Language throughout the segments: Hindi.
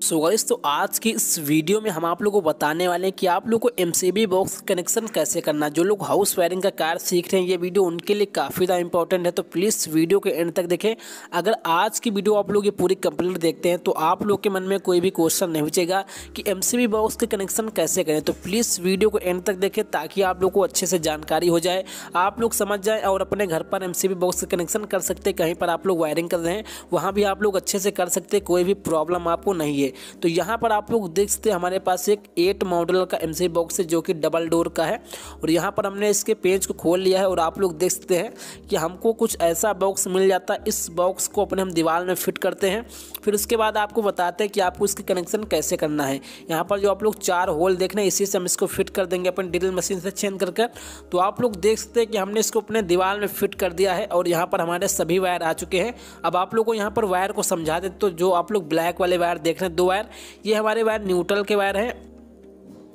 सो so गाइस तो आज की इस वीडियो में हम आप लोगों को बताने वाले हैं कि आप लोग को एमसीबी बॉक्स कनेक्शन कैसे करना जो लोग हाउस वायरिंग का कार्य सीख रहे हैं, ये वीडियो उनके लिए काफ़ी ज़्यादा इंपॉर्टेंट है। तो प्लीज़ वीडियो के एंड तक देखें। अगर आज की वीडियो आप लोग ये पूरी कंप्लीट देखते हैं तो आप लोग के मन में कोई भी क्वेश्चन नहीं पूछेगा कि एमसीबी बॉक्स के कनेक्शन कैसे करें। तो प्लीज़ वीडियो को एंड तक देखें ताकि आप लोग को अच्छे से जानकारी हो जाए, आप लोग समझ जाएँ और अपने घर पर एमसीबी बॉक्स का कनेक्शन कर सकते कहीं पर आप लोग वायरिंग कर रहे हैं, वहाँ भी आप लोग अच्छे से कर सकते कोई भी प्रॉब्लम आपको नहीं है। तो यहाँ पर आप लोग देख सकते हैं, हमारे पास एक एट मॉडल का एम बॉक्स है, जो कि डबल डोर का है। और यहाँ पर हमने इसके पेज को खोल लिया है और आप लोग देख सकते हैं कि हमको कुछ ऐसा बॉक्स मिल जाता है। इस बॉक्स को अपने हम दीवार में फिट करते हैं। फिर उसके बाद आपको बताते हैं कि आपको इसके कनेक्शन कैसे करना है। यहाँ पर जो आप लोग चार होल देख रहे हैं, इसी से हम इसको फिट कर देंगे अपने ड्रिल मशीन से चेंज कर तो आप लोग देख सकते हैं कि हमने इसको अपने दीवार में फिट कर दिया है और यहाँ पर हमारे सभी वायर आ चुके हैं। अब आप लोग को यहाँ पर वायर को समझा देते तो जो आप लोग ब्लैक वाले वायर देख रहे हैं दो वायर। ये हमारे वायर न्यूट्रल के वायर हैं।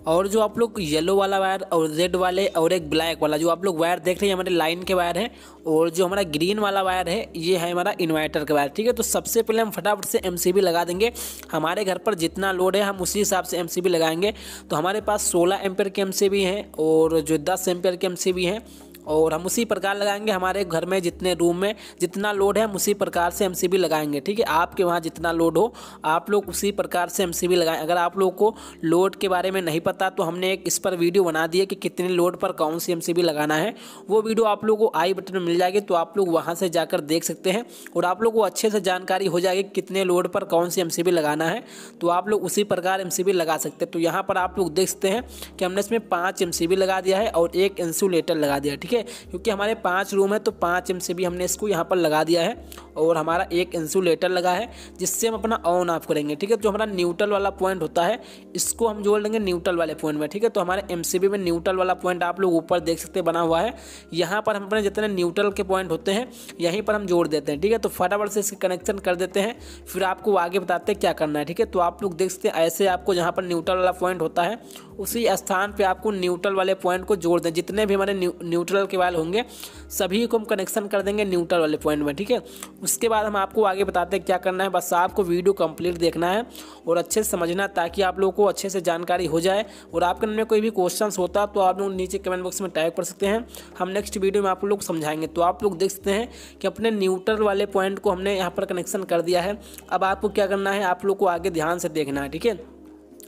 और जो आप लोग येलो वाला वायर और रेड वाले और एक ब्लैक वाला, जो आप लोग वायर देख रहे हैं हमारे लाइन के वायर हैं। और जो हमारा ग्रीन वाला वायर है, ये है हमारा इन्वर्टर का वायर, ठीक है? तो सबसे पहले हम फटाफट से एमसीबी लगा देंगे। हमारे घर पर जितना लोड है, हम उसी हिसाब से एमसीबी लगाएँगे। तो हमारे पास सोलह एम्पेयर के एम हैं और जो दस एम्पेयर के एमसीबी हैं और हम उसी प्रकार लगाएँगे हमारे घर में जितने रूम में, जितना लोड है हम उसी प्रकार से एम लगाएँगे, ठीक है? आपके वहाँ जितना लोड हो, आप लोग उसी प्रकार से एम लगाएँ। अगर आप लोग को लोड के बारे में नहीं पता तो हमने एक इस पर वीडियो बना दी है कि कितने लोड पर कौन सी एम लगाना है। वो वीडियो आप लोग को आई बटन में मिल जाएगी तो आप लोग वहाँ से जाकर देख सकते हैं और आप लोग को अच्छे से जानकारी हो जाएगी कितने लोड पर कौन सी एम लगाना है। तो आप लोग उसी प्रकार एमसीबी लगा सकते हैं। तो यहाँ पर आप लोग देख सकते हैं कि हमने इसमें पाँच एम लगा दिया है और एक इंसुलेटर लगा दिया ठीक है? है क्योंकि हमारे पाँच रूम है तो पाँच एम से भी हमने इसको यहाँ पर लगा दिया है। और हमारा एक इंसुलेटर लगा है, जिससे हम अपना ऑन ऑफ़ करेंगे, ठीक है? जो हमारा न्यूट्रल वाला पॉइंट होता है, इसको हम जोड़ देंगे न्यूट्रल वाले पॉइंट में, ठीक है? तो हमारे एमसीबी में न्यूट्रल वाला पॉइंट आप लोग ऊपर देख सकते बना हुआ है। यहाँ पर हम अपने जितने न्यूट्रल के पॉइंट होते हैं, यहीं पर हम जोड़ देते हैं, ठीक है? तो फटाफट से इसके कनेक्शन कर देते हैं, फिर आपको आगे बताते हैं क्या करना है, ठीक है? तो आप लोग देख सकते हैं, ऐसे आपको जहाँ पर न्यूट्रल वाला पॉइंट होता है, उसी स्थान पे आपको न्यूट्रल वाले पॉइंट को जोड़ दें। जितने भी हमारे न्यूट्रल के वाले होंगे, सभी को हम कनेक्शन कर देंगे न्यूट्रल वाले पॉइंट में, ठीक है? उसके बाद हम आपको आगे बताते हैं क्या करना है। बस आपको वीडियो कंप्लीट देखना है और अच्छे से समझना ताकि आप लोगों को अच्छे से जानकारी हो जाए। और आपके मन में कोई भी क्वेश्चन होता तो आप लोग नीचे कमेंट बॉक्स में टाइप कर सकते हैं। हम नेक्स्ट वीडियो में आप लोग समझाएँगे। तो आप लोग देख सकते हैं कि अपने न्यूट्रल वाले पॉइंट को हमने यहाँ पर कनेक्शन कर दिया है। अब आपको क्या करना है, आप लोग को आगे ध्यान से देखना है, ठीक है?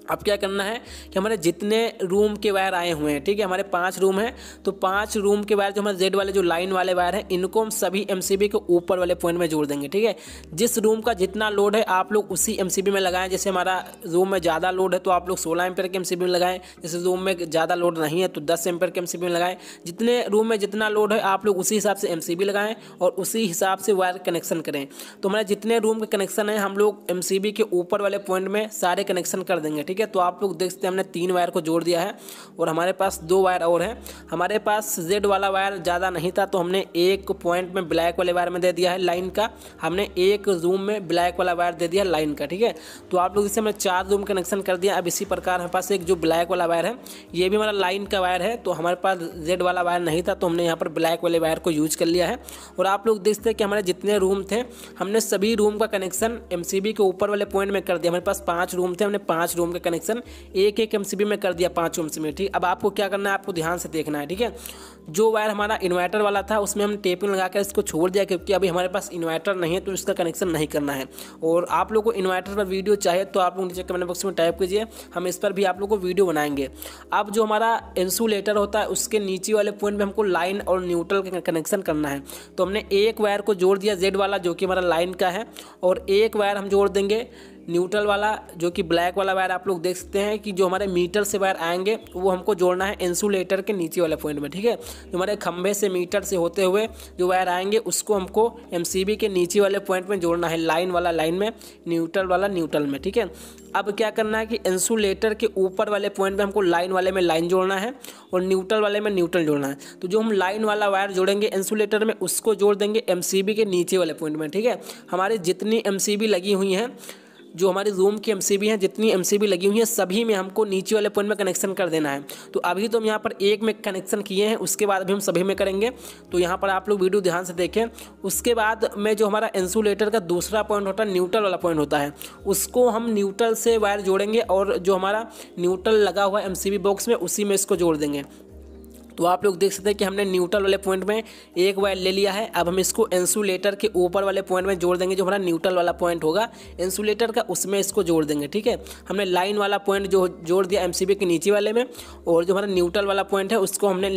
अब क्या करना है कि हमारे जितने रूम के वायर आए हुए हैं, ठीक है, हमारे पाँच रूम हैं तो पाँच रूम के वायर जो हमारे जेड वाले जो लाइन वाले वायर हैं, इनको हम सभी एमसीबी के ऊपर वाले पॉइंट में जोड़ देंगे, ठीक है। जिस रूम का जितना लोड है, आप लोग उसी एमसीबी में लगाएँ, जैसे हमारा रूम में ज़्यादा लोड है तो आप लोग सोलह एम्पेयर के एम में लगाएँ, जैसे रूम में ज़्यादा लोड नहीं है तो दस एम्पेयर के एमसीबी में लगाएँ। जितने रूम में जितना लोड है, आप लोग उसी हिसाब से एम लगाएँ और उसी हिसाब से वायर कनेक्शन करें। तो हमारे जितने रूम के कनेक्शन हैं, हम लोग एमसीबी के ऊपर वाले पॉइंट में सारे कनेक्शन कर देंगे, ठीक ठीक है तो आप लोग देख सकते हैं हमने तीन वायर को जोड़ दिया है और हमारे पास दो वायर और हैं। हमारे पास जेड वाला वायर ज़्यादा नहीं था तो हमने एक पॉइंट में ब्लैक वाले वायर में दे दिया है लाइन का। हमने एक रूम में ब्लैक वाला वायर दे दिया है लाइन का, ठीक है? तो आप लोग इसे हमने चार रूम कनेक्शन कर दिया। अब इसी प्रकार हमारे पास एक जो ब्लैक वाला वायर है, ये भी हमारा लाइन का वायर है तो हमारे पास जेड वाला वायर नहीं था तो हमने यहाँ पर ब्लैक वाले वायर को यूज़ कर लिया है। और आप लोग देखते हैं कि हमारे जितने रूम थे, हमने सभी रूम का कनेक्शन एमसीबी के ऊपर वाले पॉइंट में कर दिया। हमारे पास पाँच रूम थे, हमने पाँच रूम का कनेक्शन एक एक एम में कर दिया पाँच एम में, ठीक? अब आपको क्या करना है? आपको ध्यान से देखना है, ठीक है? जो वायर हमारा इन्वर्टर वाला था, उसमें हम टेपिंग लगाकर इसको छोड़ दिया क्योंकि अभी हमारे पास इन्वर्टर नहीं है तो इसका कनेक्शन नहीं करना है। और आप लोग को इन्वर्टर पर वीडियो चाहिए तो आप लोग नीचे कमेंट बॉक्स में टाइप कीजिए, हम इस पर भी आप लोग को वीडियो बनाएँगे। अब जो हमारा इंसुलेटर होता है, उसके नीचे वाले पॉइंट में हमको लाइन और न्यूट्रल का कनेक्शन करना है। तो हमने एक वायर को जोड़ दिया जेड वाला, जो कि हमारा लाइन का है, और एक वायर हम जोड़ देंगे न्यूट्रल वाला, जो कि ब्लैक वाला वायर आप लोग देख सकते हैं कि जो हमारे मीटर से वायर आएँगे, वो हमको जोड़ना है इंसुलेटर के नीचे वाले पॉइंट में, ठीक है? जो हमारे खंभे से मीटर से होते हुए जो वायर आएँगे, उसको हमको एमसीबी के नीचे वाले पॉइंट में जोड़ना है, लाइन वाला लाइन में, न्यूट्रल वाला न्यूट्रल में, ठीक है? अब क्या करना है कि इंसुलेटर के ऊपर वाले पॉइंट में हमको लाइन वाले में लाइन जोड़ना है और न्यूट्रल वाले में न्यूट्रल जोड़ना है। तो जो हम लाइन वाला वायर जोड़ेंगे इंसुलेटर में, उसको जोड़ देंगे एमसीबी के नीचे वाले पॉइंट में, ठीक है? हमारी जितनी एमसीबी लगी हुई हैं जो हमारी रूम की एम हैं, जितनी एमसीबी लगी हुई हैं, सभी में हमको नीचे वाले पॉइंट में कनेक्शन कर देना है। तो अभी तो हम यहाँ पर एक में कनेक्शन किए हैं, उसके बाद अभी हम सभी में करेंगे। तो यहाँ पर आप लोग वीडियो ध्यान से देखें। उसके बाद में जो हमारा इंसुलेटर का दूसरा पॉइंट होता है न्यूट्रल वाला पॉइंट होता है, उसको हम न्यूट्रल से वायर जोड़ेंगे और जो हमारा न्यूट्रल लगा हुआ है एम बॉक्स में, उसी में इसको जोड़ देंगे। तो आप लोग देख सकते हैं कि हमने न्यूट्रल वाले पॉइंट में एक वायर ले लिया है। अब हम इसको इंसुलेटर के ऊपर वाले पॉइंट में जोड़ देंगे, जो हमारा न्यूट्रल वाला पॉइंट होगा। इंसुलेटर का उसमें इसको जोड़ देंगे, ठीक है? हमने लाइन वाला पॉइंट जो जोड़ दिया एमसीबी के नीचे वाले में, और जो हमारा न्यूट्रल वाला पॉइंट है, उसको हमने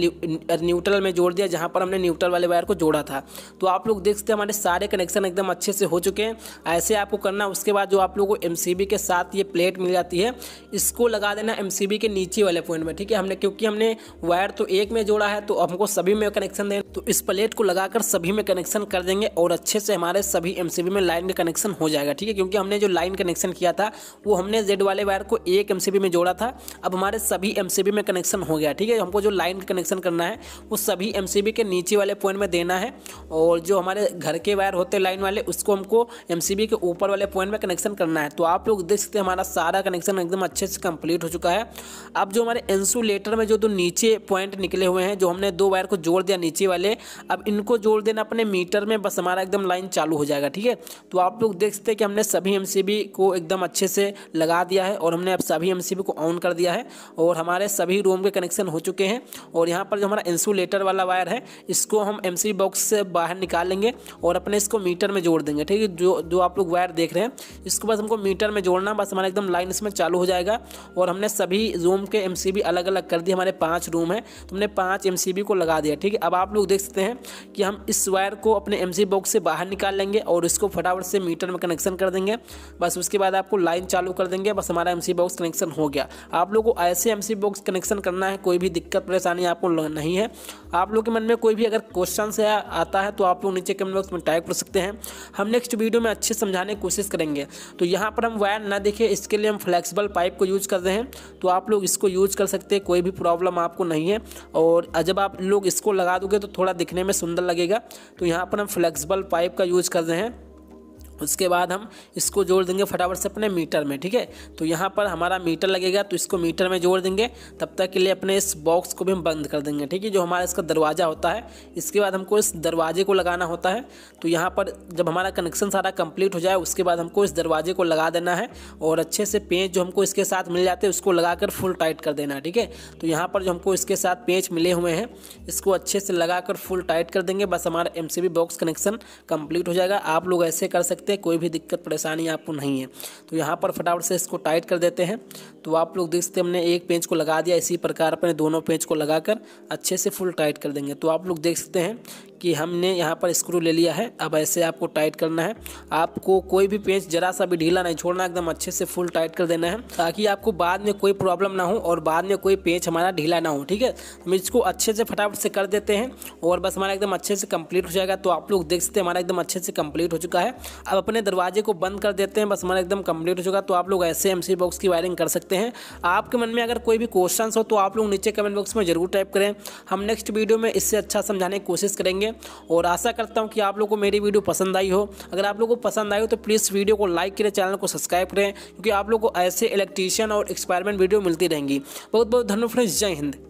न्यूट्रल में जोड़ दिया, जहाँ पर हमने न्यूट्रल वाले वायर को जोड़ा था। तो आप लोग देख सकते हैं, हमारे सारे कनेक्शन एकदम अच्छे से हो चुके हैं। ऐसे आपको करना, उसके बाद जो आप लोगों को एमसीबी के साथ ये प्लेट मिल जाती है, इसको लगा देना एमसीबी के नीचे वाले पॉइंट में, ठीक है? हमने, क्योंकि हमने वायर तो एक में जोड़ा है तो अब हमको सभी में कनेक्शन दें। तो इस प्लेट को लगाकर सभी में कनेक्शन कर देंगे और अच्छे से हमारे सभी एमसीबी में लाइन का कनेक्शन हो जाएगा, ठीक है? क्योंकि हमने जो लाइन कनेक्शन किया था, वो हमने जेड वाले वायर को एक एमसीबी में जोड़ा था। अब हमारे सभी एमसीबी में कनेक्शन हो गया, ठीक है? हमको जो लाइन का कनेक्शन करना है, वो सभी एमसीबी के नीचे वाले पॉइंट में देना है और जो हमारे घर के वायर होते लाइन वाले, उसको हमको एमसीबी के ऊपर वाले पॉइंट में कनेक्शन करना है। तो आप लोग देख सकते हैं हमारा सारा कनेक्शन एकदम अच्छे से कंप्लीट हो चुका है। अब जो हमारे इंसुलेटर में जो दो नीचे पॉइंट निकले हुए हैं, जो हमने दो वायर को जोड़ दिया नीचे वाले। अब इनको जोड़ देना अपने मीटर में, बस हमारा एकदम लाइन चालू हो जाएगा, ठीक है? तो आप लोग देख सकते हैं कि हमने सभी एमसीबी को एकदम अच्छे से लगा दिया है, और हमने अब सभी एमसीबी को ऑन कर दिया है, और हमारे सभी रूम के कनेक्शन हो चुके हैं। और यहाँ पर जो हमारा इंसुलेटर वाला वायर है, इसको हम एमसीबी बॉक्स से बाहर निकाल लेंगे, और अपने इसको मीटर में जोड़ देंगे, ठीक है? जो जो आप लोग वायर देख रहे हैं, इसको बस हमको मीटर में जोड़ना, बस हमारा एकदम लाइन इसमें चालू हो जाएगा, और हमने सभी रूम के एम अलग अलग कर दिए, हमारे पाँच रूम है। तो हमने पाँच एम को लगा दिया। ठीक है, अब आप लोग देख सकते हैं कि हम इस वायर को अपने एमसी बॉक्स से बाहर निकाल लेंगे और इसको फटाफट से मीटर में कनेक्शन कर देंगे। बस उसके बाद आपको लाइन चालू कर देंगे, बस हमारा एमसी बॉक्स कनेक्शन हो गया। आप लोग को ऐसे एमसी बॉक्स कनेक्शन करना है, कोई भी दिक्कत, परेशानी आपको नहीं है। आप लोग के मन में कोई भी अगर क्वेश्चन आता है तो आप लोग नीचे कमेंट बॉक्स में टाइप कर सकते हैं। हम नेक्स्ट वीडियो में अच्छे समझाने की कोशिश करेंगे। तो यहाँ पर हम वायर ना देखें, इसके लिए हम फ्लेक्सिबल पाइप को यूज़ कर रहे हैं। तो आप लोग इसको यूज़ कर सकते हैं, कोई भी प्रॉब्लम आपको नहीं है। और जब आप लोग इसको लगा दोगे तो थोड़ा दिखने में सुंदर लगेगा। तो यहाँ पर हम फ्लेक्सिबल पाइप का यूज़ कर रहे हैं। उसके बाद हम इसको जोड़ देंगे फटाफट से अपने मीटर में, ठीक है? तो यहाँ पर हमारा मीटर लगेगा तो इसको मीटर में जोड़ देंगे। तब तक के लिए अपने इस बॉक्स को भी हम बंद कर देंगे, ठीक है? जो हमारा इसका दरवाज़ा होता है, इसके बाद हमको इस दरवाजे को लगाना होता है। तो यहाँ पर जब हमारा कनेक्शन सारा कंप्लीट हो जाए, उसके बाद हमको इस दरवाजे को लगा देना है और अच्छे से पेंच जो हमको इसके साथ मिल जाते हैं, उसको लगाकर फुल टाइट कर देना है, ठीक है? तो यहाँ पर जो हमको इसके साथ पेंच मिले हुए हैं, इसको अच्छे से लगाकर फुल टाइट कर देंगे। बस हमारा एमसीबी बॉक्स कनेक्शन कंप्लीट हो जाएगा। आप लोग ऐसे कर सकते सकते हैं, कोई भी दिक्कत, परेशानी आपको नहीं है। तो यहाँ पर फटाफट से इसको टाइट कर देते हैं। तो आप लोग देख सकते हमने एक पेंच को लगा दिया, इसी प्रकार अपने दोनों पेंच को लगाकर अच्छे से फुल टाइट कर देंगे। तो आप लोग देख सकते हैं कि हमने यहाँ पर स्क्रू ले लिया है। अब ऐसे आपको टाइट करना है। आपको कोई भी पेंच जरा सा भी ढीला नहीं छोड़ना, एकदम अच्छे से फुल टाइट कर देना है, ताकि आपको बाद में कोई प्रॉब्लम ना हो और बाद में कोई पेंच हमारा ढीला ना हो, ठीक है? हम इसको अच्छे से फटाफट से कर देते हैं और बस हमारा एकदम अच्छे से कंप्लीट हो जाएगा। तो आप लोग देख सकते हैं, हमारा एकदम अच्छे से कंप्लीट हो चुका है। अब अपने दरवाजे को बंद कर देते हैं, बस हमारा एकदम कंप्लीट हो चुका। तो आप लोग ऐसे एमसी बॉक्स की वायरिंग कर सकते हैं। आपके मन में अगर कोई भी क्वेश्चन हो तो आप लोग नीचे कमेंट बॉक्स में ज़रूर टाइप करें। हम नेक्स्ट वीडियो में इससे अच्छा समझाने की कोशिश करेंगे। और आशा करता हूँ कि आप लोग को मेरी वीडियो पसंद आई हो। अगर आप लोगों को पसंद आई हो तो प्लीज़ वीडियो को लाइक करें चैनल को सब्सक्राइब करें। क्योंकि आप लोग को ऐसे इलेक्ट्रीशियन और एक्सपेरिमेंट वीडियो मिलती रहेंगी। बहुत बहुत धन्यवाद जय हिंद।